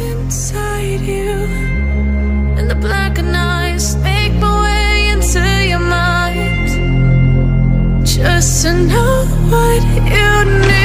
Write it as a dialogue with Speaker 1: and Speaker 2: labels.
Speaker 1: inside you. And the black eyes make my way into your mind. Just to know what you need.